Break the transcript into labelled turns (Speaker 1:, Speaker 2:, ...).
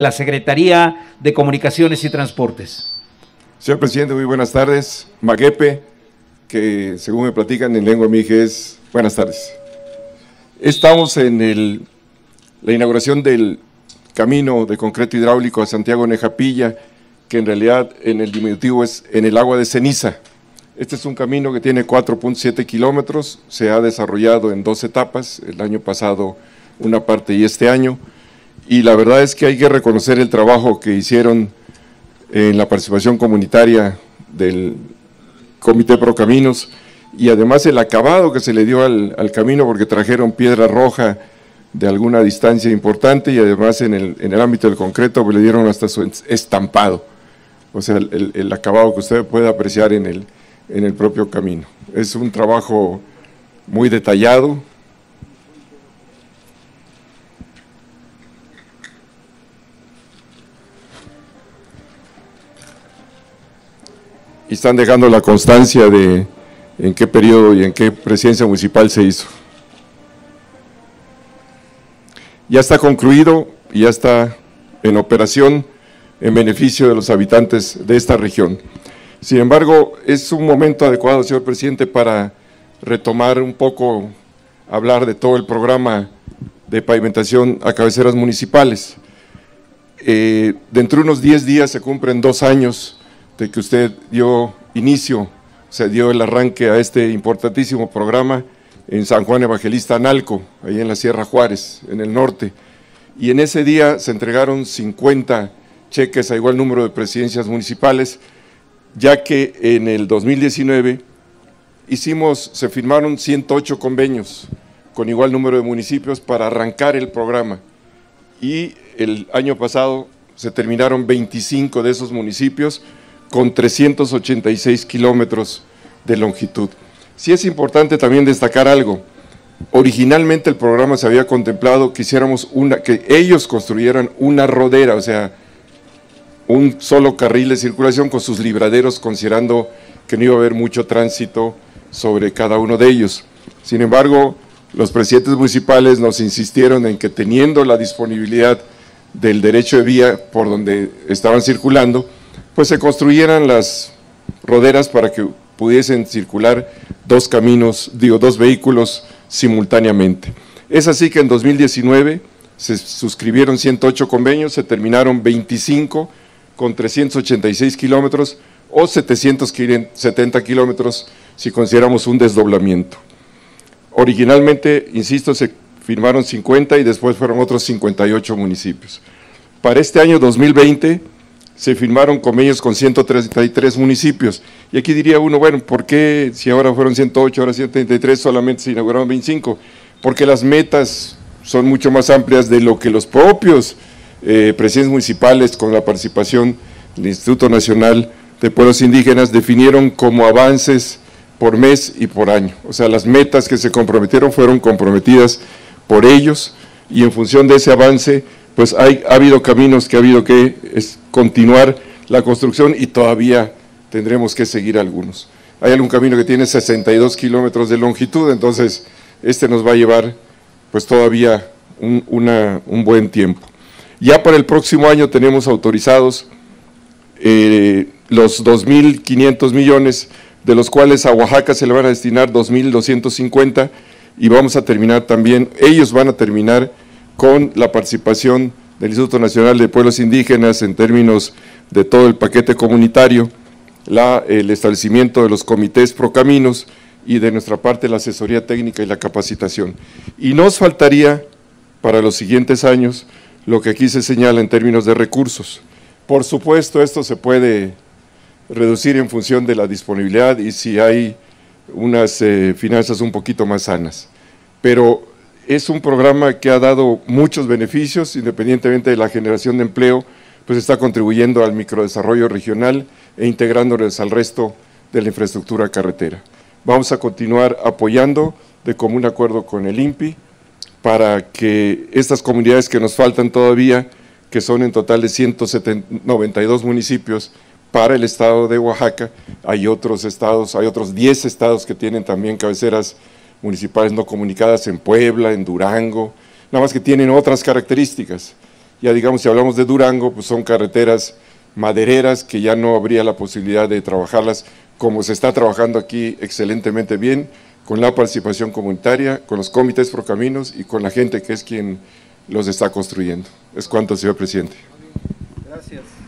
Speaker 1: la Secretaría de Comunicaciones y Transportes.
Speaker 2: Señor presidente, muy buenas tardes. Maguepe, que según me platican en lengua mije es buenas tardes. Estamos en la inauguración del camino de concreto hidráulico a Santiago Nejapilla, que en realidad en el diminutivo es en el agua de ceniza. Este es un camino que tiene 4.7 kilómetros, se ha desarrollado en dos etapas, el año pasado una parte y este año y la verdad es que hay que reconocer el trabajo que hicieron en la participación comunitaria del Comité Pro Caminos y además el acabado que se le dio al, camino porque trajeron piedra roja de alguna distancia importante y además en el, en el ámbito del concreto pues, le dieron hasta su estampado, o sea, el, el, acabado que usted puede apreciar en el, en el propio camino. Es un trabajo muy detallado, y están dejando la constancia de en qué periodo y en qué presidencia municipal se hizo. Ya está concluido y ya está en operación en beneficio de los habitantes de esta región. Sin embargo, es un momento adecuado, señor presidente, para retomar un poco, hablar de todo el programa de pavimentación a cabeceras municipales. Eh, dentro de unos 10 días se cumplen dos años de que usted dio inicio, se dio el arranque a este importantísimo programa en San Juan Evangelista Analco, ahí en la Sierra Juárez, en el norte. Y en ese día se entregaron 50 cheques a igual número de presidencias municipales, ya que en el 2019 hicimos, se firmaron 108 convenios con igual número de municipios para arrancar el programa. Y el año pasado se terminaron 25 de esos municipios, con 386 kilómetros de longitud. Sí es importante también destacar algo. Originalmente el programa se había contemplado que hiciéramos una, que ellos construyeran una rodera, o sea, un solo carril de circulación con sus libraderos, considerando que no iba a haber mucho tránsito sobre cada uno de ellos. Sin embargo, los presidentes municipales nos insistieron en que teniendo la disponibilidad del derecho de vía por donde estaban circulando, pues se construyeran las roderas para que pudiesen circular dos caminos, digo, dos vehículos simultáneamente. Es así que en 2019 se suscribieron 108 convenios, se terminaron 25 con 386 kilómetros o 770 kilómetros si consideramos un desdoblamiento. Originalmente, insisto, se firmaron 50 y después fueron otros 58 municipios. Para este año 2020 se firmaron convenios con 133 municipios. Y aquí diría uno, bueno, ¿por qué si ahora fueron 108, ahora 133, solamente se inauguraron 25? Porque las metas son mucho más amplias de lo que los propios eh, presidentes municipales con la participación del Instituto Nacional de Pueblos Indígenas definieron como avances por mes y por año. O sea, las metas que se comprometieron fueron comprometidas por ellos y en función de ese avance pues hay, ha habido caminos que ha habido que continuar la construcción y todavía tendremos que seguir algunos. Hay algún camino que tiene 62 kilómetros de longitud, entonces este nos va a llevar pues todavía un, un buen tiempo. Ya para el próximo año tenemos autorizados eh, los 2.500 millones, de los cuales a Oaxaca se le van a destinar 2.250 y vamos a terminar también, ellos van a terminar con la participación del Instituto Nacional de Pueblos Indígenas en términos de todo el paquete comunitario, la, el establecimiento de los comités pro caminos y de nuestra parte la asesoría técnica y la capacitación. Y nos faltaría para los siguientes años lo que aquí se señala en términos de recursos. Por supuesto, esto se puede reducir en función de la disponibilidad y si hay unas eh, finanzas un poquito más sanas. Pero es un programa que ha dado muchos beneficios, independientemente de la generación de empleo, pues está contribuyendo al microdesarrollo regional e integrándoles al resto de la infraestructura carretera. Vamos a continuar apoyando de común acuerdo con el INPI para que estas comunidades que nos faltan todavía, que son en total de 192 municipios para el estado de Oaxaca, hay otros estados, hay otros 10 estados que tienen también cabeceras municipales no comunicadas en Puebla, en Durango, nada más que tienen otras características. Ya digamos, si hablamos de Durango, pues son carreteras madereras que ya no habría la posibilidad de trabajarlas como se está trabajando aquí excelentemente bien, con la participación comunitaria, con los comités pro caminos y con la gente que es quien los está construyendo. Es cuanto, señor presidente.
Speaker 3: Gracias.